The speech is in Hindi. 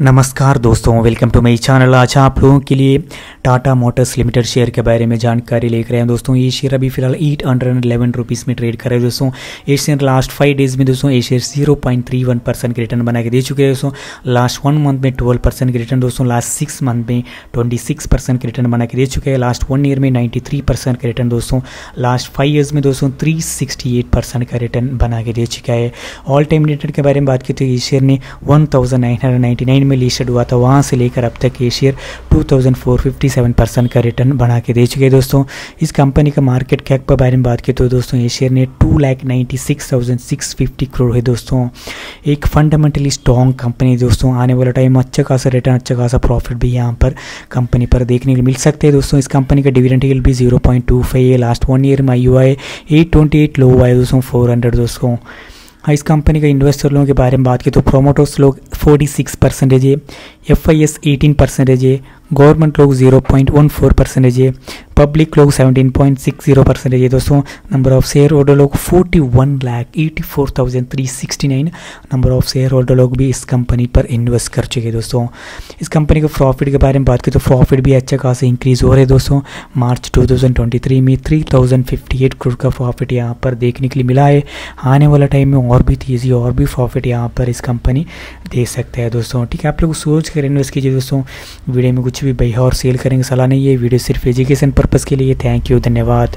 नमस्कार दोस्तों वेलकम टू माई चैनल आज आप लोगों के लिए टाटा मोटर्स लिमिटेड शेयर के बारे में जानकारी लेकर आए हैं। दोस्तों, ये शेयर अभी फ़िलहाल एट हंड्रेड एंड रुपीज़ में ट्रेड कर रहे हैं दोस्तों। ये शेयर लास्ट फाइव डेज़ में दोस्तों, ये share zero point three one percent के रिटर्न बना के दे चुके हैं दोस्तों। लास्ट वन मंथ में ट्वेल्व परसेंट के रिटर्न दोस्तों। लास्ट सिक्स मंथ में ट्वेंटी सिक्स परसेंट के रिटर्न बना के दे चुके हैं। लास्ट वन ईयर में नाइन्टी थ्री परसेंट का रिटर्न दोस्तों। लास्ट फाइव ईयर्स में दोस्तों थ्री सिक्सटी एट परसेंट का रिटर्न बना के दे चुका है। ऑल टाइम रिटर्न के बारे में बात की तो ये शेयर ने one thousand nine hundred ninety nine में लिस्टेड हुआ था, वहाँ से लेकर अब तक ये शेयर 2457 परसेंट का रिटर्न बना के दे चुके हैं दोस्तों। इस कंपनी का मार्केट कैप के बारे में बात की तो दोस्तों ये शेयर ने two lakh ninety six thousand six fifty crore है दोस्तों। एक फंडामेंटली स्ट्रॉन्ग कंपनी दोस्तों। आने वाला टाइम अच्छा खासा रिटर्न अच्छा खासा प्रॉफिट भी यहाँ पर कंपनी पर देखने को मिल सकते हैं दोस्तों। इस कंपनी का डिविडेंड यील्ड भी ज़ीरो पॉइंट टू फाइव है। लास्ट वन ईयर में आई हुआ है एट ट्वेंटी एट लो हुआ है दोस्तों फोर हंड्रेड दोस्तों। हाँ इस कंपनी का इन्वेस्टर लोगों के बारे में बात की तो प्रोमोटर्स लोग 46 परसेंटेज है F I S eighteen percentage government लोग 0.14 परसेंटेज है, पब्लिक लोग 17.60 परसेंटेज है, दोस्तों नंबर ऑफ़ शेयर होल्डर लोग 41 lakh eighty four thousand three sixty nine number of share holder लोग भी इस कंपनी पर इन्वेस्ट कर चुके हैं, दोस्तों। इस कंपनी के प्रॉफिट के बारे में बात करें तो प्रॉफिट भी अच्छा खासा इंक्रीज हो रहे हैं, दोस्तों। मार्च 2023 में 3058 करोड़ का प्रॉफिट यहाँ पर देखने के लिए मिला है। आने वाला टाइम में और भी तेज़ी, और भी प्रॉफिट यहाँ पर इस कंपनी दे सकता है, दोस्तों। ठीक है, आप लोग सोच कर इन्वेस्ट कीजिए, दोस्तों। वीडियो में कुछ भी बही और सेल करेंगे। सलाह नहीं ये वीडियो सिर्फ़ एजुकेशन पर्पज़ के लिए। थैंक यू धन्यवाद।